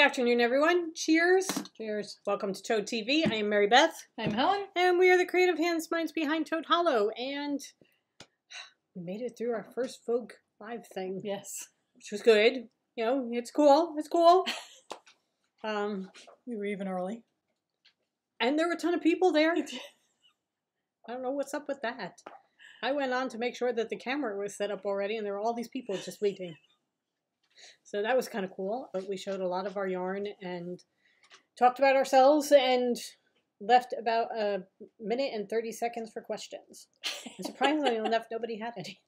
afternoon, everyone. Cheers. Cheers. Welcome to Toad TV. I am Mary Beth, I'm Helen. and we are the creative hands minds behind Toad Hollow. And we made it through our first Vogue Live thing, Yes. which was good. You know, it's cool. It's cool. Um, We were even early. and there were a ton of people there. I don't know what's up with that. I went on to make sure that the camera was set up already, and there were all these people just waiting. So that was kind of cool. But we showed a lot of our yarn and talked about ourselves and left about a minute and 30 seconds for questions. And surprisingly enough, nobody had any.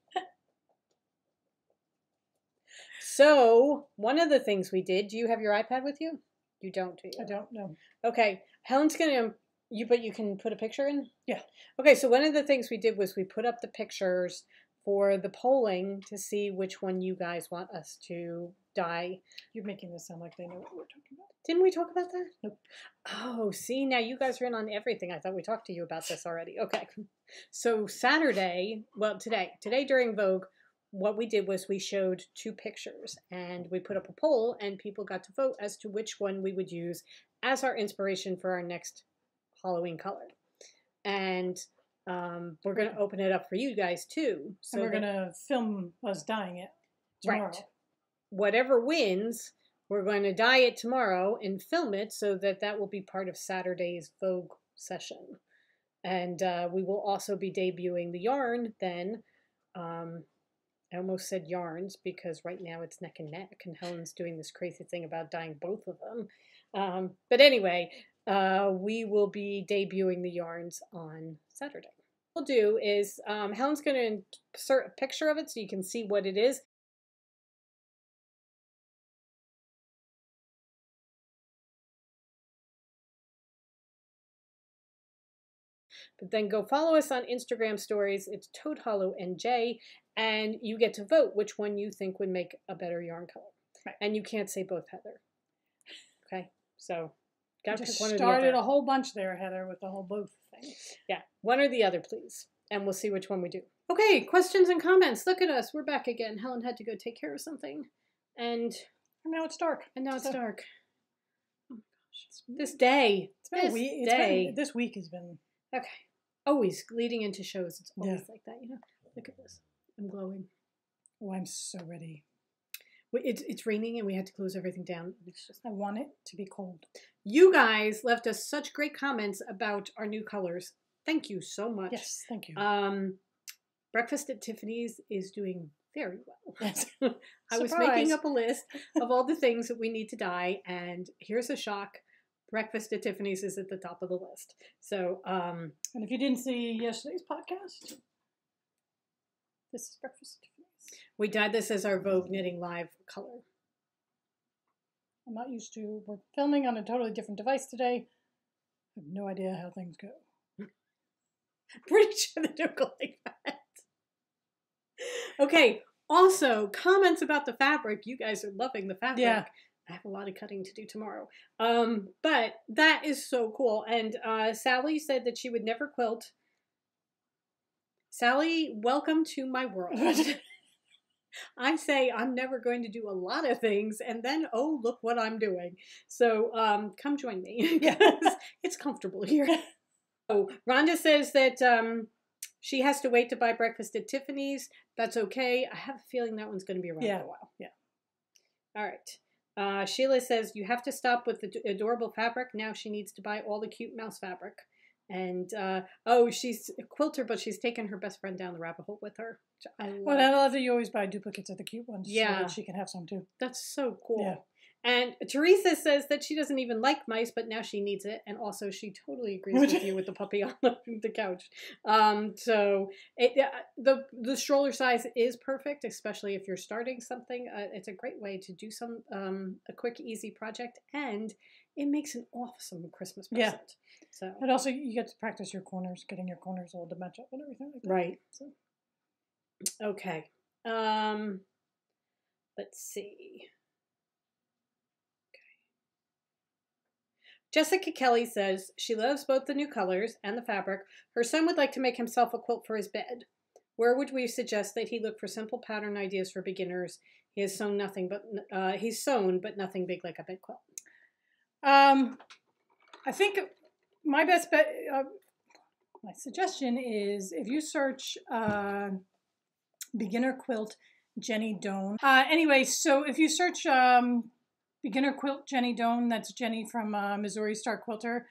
So, one of the things we did, do you have your iPad with you? You don't, do you? I don't know. Okay, Helen's gonna you, but you can put a picture in. Yeah. Okay, so one of the things we did was we put up the pictures for the polling to see which one you guys want us to die. You're making this sound like they know what we're talking about. Didn't we talk about that? Nope. Oh, see, now you guys are in on everything. I thought we talked to you about this already. Okay. So Saturday, well, today, today during Vogue, what we did was we showed two pictures and we put up a poll and people got to vote as to which one we would use as our inspiration for our next Halloween color. And um, we're going to open it up for you guys too. So and we're going to film us dying it tomorrow. Right. whatever wins, we're going to dye it tomorrow and film it so that that will be part of Saturday's Vogue session. And uh, we will also be debuting the yarn then. Um, I almost said yarns because right now it's neck and neck, and Helen's doing this crazy thing about dyeing both of them. Um, but anyway, uh, we will be debuting the yarns on Saturday. What we'll do is um, Helen's going to insert a picture of it so you can see what it is. But then go follow us on Instagram stories. It's Toad Hollow NJ, and you get to vote which one you think would make a better yarn color. Right. And you can't say both, Heather. Okay, so gotta just pick one started a whole bunch there, Heather, with the whole both. Yeah, one or the other, please. And we'll see which one we do. Okay, questions and comments. Look at us. We're back again. Helen had to go take care of something. And And now it's dark. and now it's So- dark. Oh it's, This day. it's been a this week. It's day. been, this week has been. Okay. Always leading into shows, it's always Yeah. like that, you know. Look at this. I'm glowing. Oh, I'm so ready. It's it's raining and we had to close everything down. It's just I want it to be cold. you guys left us such great comments about our new colors. Thank you so much. Yes, thank you. Um, Breakfast at Tiffany's is doing very well. Yes. I was making up a list of all the things that we need to dye, and here's a shock. Breakfast at Tiffany's is at the top of the list. So, um, and if you didn't see yesterday's podcast, this is breakfast. We dyed this as our Vogue Knitting Live color. I'm not used to. We're filming on a totally different device today. I have no idea how things go. Pretty sure they don't go like that. Okay. Also, comments about the fabric. You guys are loving the fabric. Yeah. I have a lot of cutting to do tomorrow. Um, but that is so cool. And uh, Sally said that she would never quilt. Sally, welcome to my world. I say I'm never going to do a lot of things, and then oh, look what I'm doing. So um, come join me. It's comfortable here. Oh, Rhonda says that um, she has to wait to buy breakfast at Tiffany's. That's okay. I have a feeling that one's going to be around Yeah, for a while. yeah. All right. Uh, Sheila says you have to stop with the adorable fabric. Now she needs to buy all the cute mouse fabric. And uh, oh, she's a quilter, but she's taken her best friend down the rabbit hole with her. I Well, love. I love that you always buy duplicates of the cute ones. so Yeah. that she can have some too. That's so cool. Yeah. And Teresa says that she doesn't even like mice, but now she needs it. And also, she totally agrees with you with the puppy on the, the couch. Um, so it, uh, the the stroller size is perfect, especially if you're starting something. Uh, it's a great way to do some um, a quick, easy project, and it makes an awesome Christmas Yeah. present. So And also, you get to practice your corners, getting your corners all to match up and everything. Like that. right, So, okay. Um, let's see. Jessica Kelly says she loves both the new colors and the fabric. Her son would like to make himself a quilt for his bed. Where would we suggest that he look for simple pattern ideas for beginners? He has sewn nothing but uh, he's sewn, but nothing big like a bed quilt. Um, I think my best bet, uh, my suggestion is if you search uh, beginner quilt Jenny Doan. Uh, anyway, so if you search um, beginner quilt Jenny Doan, that's Jenny from uh, Missouri Star Quilter.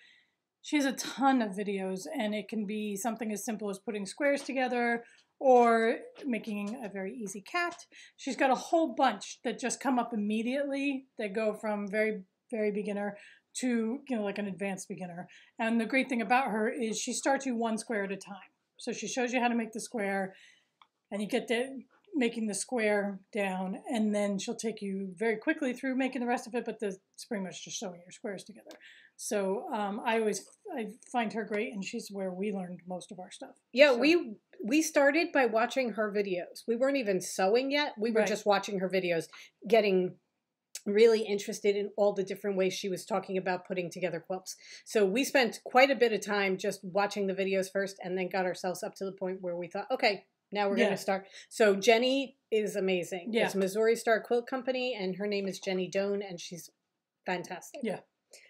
She has a ton of videos, and it can be something as simple as putting squares together or making a very easy cat. She's got a whole bunch that just come up immediately that go from very, very beginner to, you know, like an advanced beginner. And the great thing about her is she starts you one square at a time. So she shows you how to make the square, and you get to making the square down, and then she'll take you very quickly through making the rest of it, but the, it's pretty much just sewing your squares together. So um, I always I find her great, and she's where we learned most of our stuff. Yeah, So- we we started by watching her videos. We weren't even sewing yet. We were Right. just watching her videos, getting really interested in all the different ways she was talking about putting together quilts. So we spent quite a bit of time just watching the videos first and then got ourselves up to the point where we thought, okay, now we're going to start. So Jenny is amazing. Yeah. It's Missouri Star Quilt Company and her name is Jenny Doan and she's fantastic. Yeah.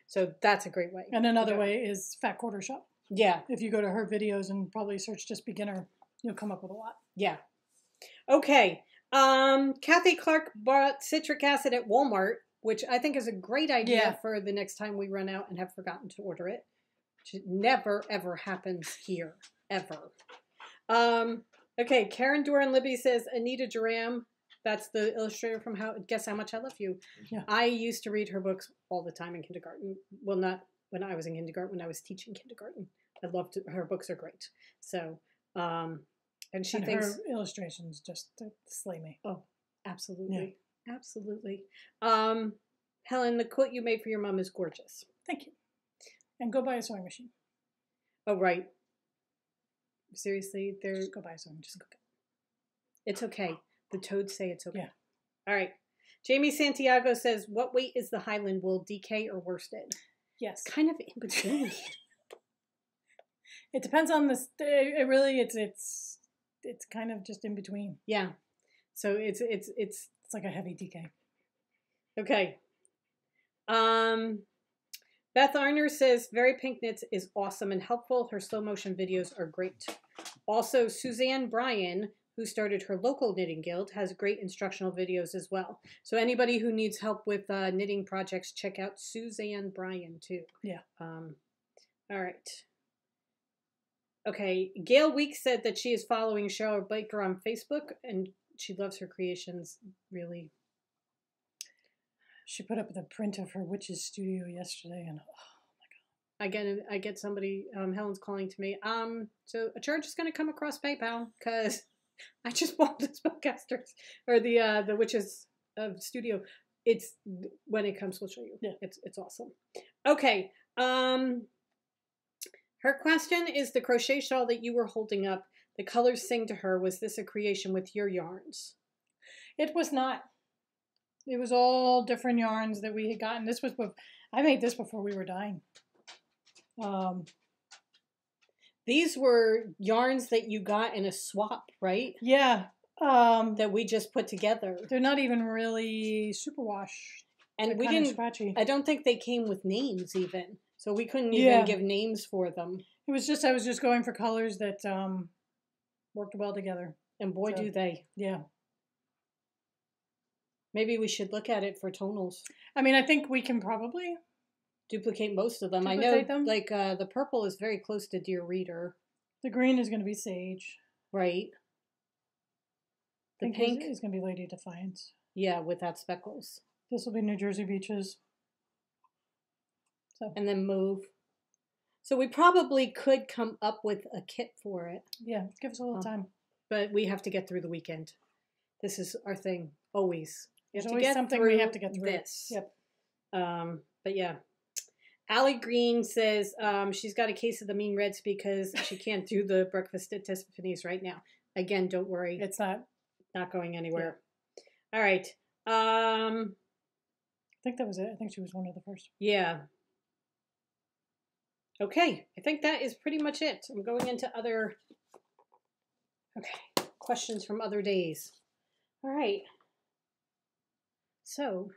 So that's a great way. And another way is Fat Quarter Shop. Yeah. If you go to her videos and probably search just beginner, you'll come up with a lot. Yeah. Okay. Um, Kathy Clark bought citric acid at Walmart, which I think is a great idea Yeah. for the next time we run out and have forgotten to order it. Which never ever happens here. Ever. Um, okay, Karen Doran Libby says Anita Jeram. That's the illustrator from How Guess How Much I Love You. Yeah. I used to read her books all the time in kindergarten. Well, not when I was in kindergarten, when I was teaching kindergarten. I loved her books are great. So, um, and she and thinks her illustrations just uh, slay me. Oh, absolutely. Absolutely. Um, Helen, the quilt you made for your mom is gorgeous. Thank you. And go buy a sewing machine. Oh, right. Seriously, there Just go buy a sewing machine. it's okay. The toads say it's okay. Yeah. All right. Jamie Santiago says, What weight is the Highland wool, DK or worsted? Yes. Kind of in between. It depends on the. this. It really, it's it's it's kind of just in between. yeah. So it's it's it's It's like a heavy DK. Okay. Um, Beth Arner says Very Pink Knits is awesome and helpful. Her slow motion videos are great. Also, Suzanne Bryan, who started her local knitting guild, has great instructional videos as well. So anybody who needs help with uh, knitting projects, check out Suzanne Bryan too. Yeah. Um, all right. Okay, Gail Weeks said that she is following Cheryl Baker on Facebook and she loves her creations. Really She put up the print of her witch's studio yesterday, and oh, my god. I get I get somebody um Helen's calling to me. Um so a charge is gonna come across PayPal because I just bought the spellcasters or the uh the witches of studio. It's when it comes we'll show you. Yeah. It's it's awesome. Okay. Um her question is the crochet shawl that you were holding up, the colors sing to her, was this a creation with your yarns? it was not. It was all different yarns that we had gotten. This was, I made this before we were dying. Um, These were yarns that you got in a swap, right? yeah. Um, That we just put together. they're not even really superwash. And They're we didn't scratchy. I don't think they came with names even. So we couldn't even Yeah. give names for them. It was just I was just going for colors that um, worked well together. And boy, So- do they. Yeah. Maybe we should look at it for tonals. I mean, I think we can probably. Duplicate most of them. I know, them? like, uh, the purple is very close to Dear Reader, The green is going to be sage. right? The pink, is, is going to be Lady Defiance. yeah, without speckles. This will be New Jersey Beaches. So And then move. So we probably could come up with a kit for it, yeah, give us a little Oh. time. but we have to get through the weekend. This is our thing, always. There's always get something we have to get through. This. Yep. Um, but yeah. Allie Green says um, she's got a case of the mean reds because she can't do the breakfast at Tiffany's right now. Again, don't worry, It's not. not going anywhere. All right. Um, I think that was it. I think she was one of the first. yeah. Okay, I think that is pretty much it. I'm going into other. Okay, questions from other days. All right. So,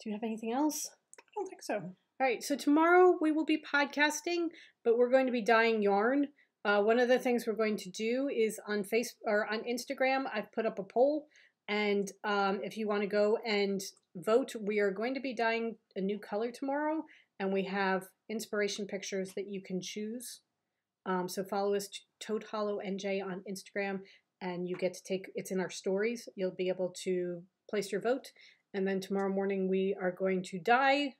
do you have anything else? I don't think so. All right, so tomorrow we will be podcasting, but we're going to be dyeing yarn. Uh, one of the things we're going to do is on face or on Instagram. I've put up a poll, and um, if you want to go and vote, we are going to be dyeing a new color tomorrow, and we have inspiration pictures that you can choose. Um, so follow us Toad Hollow NJ on Instagram, and you get to take it's in our stories. You'll be able to place your vote, and then tomorrow morning we are going to dye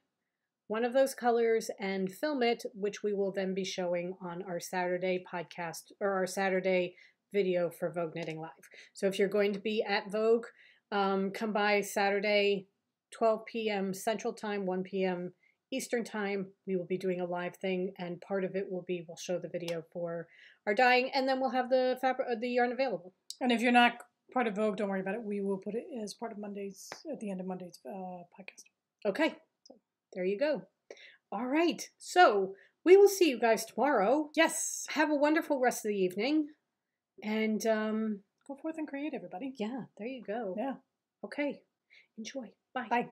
one of those colors and film it, which we will then be showing on our Saturday podcast or our Saturday video for Vogue Knitting Live. So if you're going to be at Vogue, um, come by Saturday, 12 p.m. Central Time, 1 p.m. Eastern Time. We will be doing a live thing, and part of it will be we'll show the video for our dyeing, and then we'll have the fabric, uh, the yarn available. And if you're not part of Vogue, don't worry about it. We will put it as part of Monday's at the end of Monday's uh, podcast. Okay, so there you go. All right, so we will see you guys tomorrow. Yes. Have a wonderful rest of the evening, and um, Go forth and create, everybody. yeah, there you go. Yeah. Okay, enjoy. Bye. Bye.